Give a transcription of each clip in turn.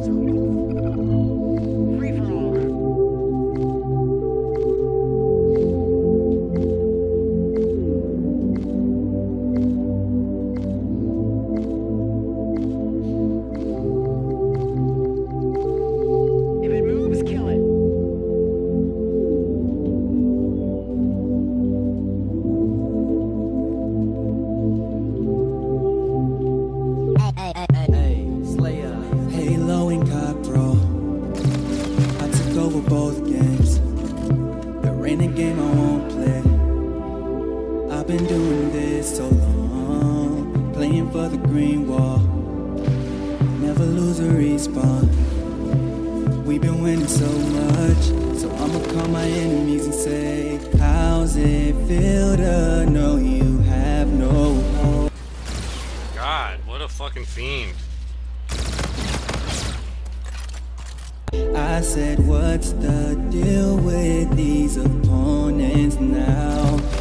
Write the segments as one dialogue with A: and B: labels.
A: 走。Been doing this so long. Playing for the green wall. Never lose a respawn. We've been winning so much. So I'ma call my enemies and say, How's it feel to know you have no hope?
B: God, what a fucking fiend.
A: I said, What's the deal with these opponents now?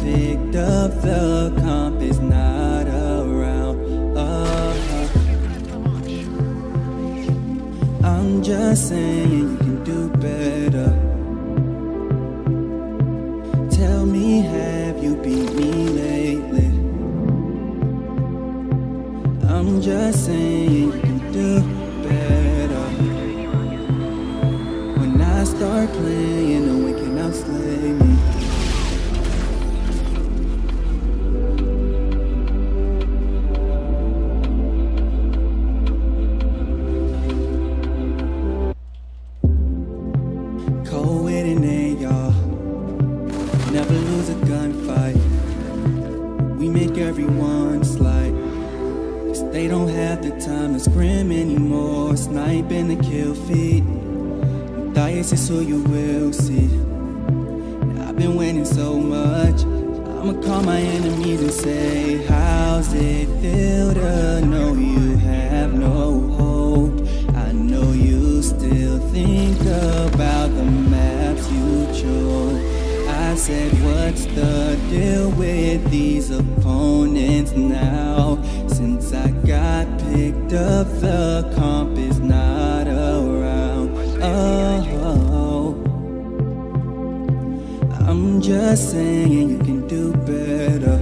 A: Picked up, the comp is not around. Uh, I'm just saying you can do better. Tell me, have you beat me lately? I'm just saying you can do better. When I start playing, no one can outslay me. We make everyone slide. Cause they don't have the time to scrim anymore. Sniping the kill feed. Diets is who you will see. I've been winning so much. I'ma call my enemies and say, How's it feel I said, What's the deal with these opponents now? Since I got picked up, the comp is not around. Oh, I'm just saying you can do better.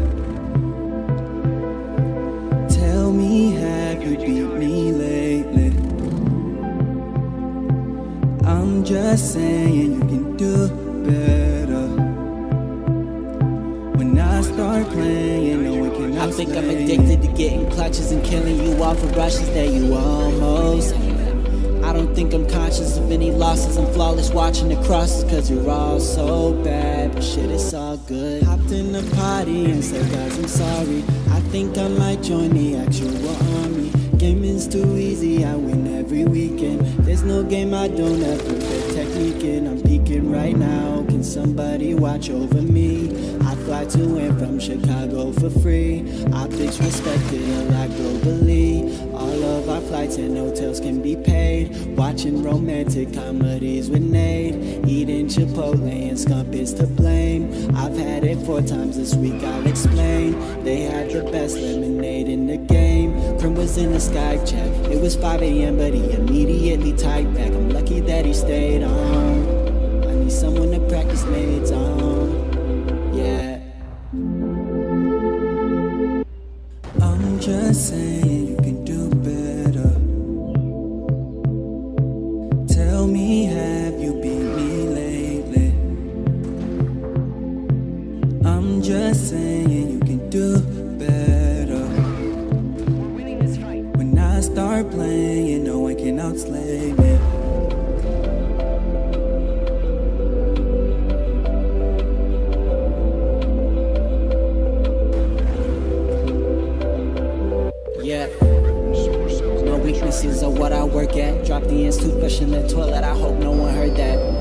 A: Tell me, have you beat me lately? I'm just saying you can do better. I start playing, no one can
C: I think I'm addicted to getting clutches and killing you off of rushes that you almost. I don't think I'm conscious of any losses. I'm flawless watching the crosses, cause you're all so bad. But shit, it's all good. Hopped in the party and said, guys, I'm sorry. I think I might join the actual army. Gaming's too easy, I win every weekend. There's no game I don't have perfect technique in. I'm peaking right now. Can somebody watch over me? Chicago for free. OpTic's respected lot globally. All of our flights and hotels can be paid. Watching romantic comedies with Nate. Eating Chipotle and Scump is to blame. I've had it four times this week, I'll explain. They had the best lemonade in the game. Krim was in the Skype chat. It was 5 a.m., but he immediately typed back. I'm lucky that he stayed on. I need someone to practice nades on.
A: Just saying you can do better.
D: We're winning this fight.
A: When I start playing, no one can outslay me.
C: Yeah. My weaknesses are what I work at. Drop the ends, toothbrush in the toilet. I hope no one heard that.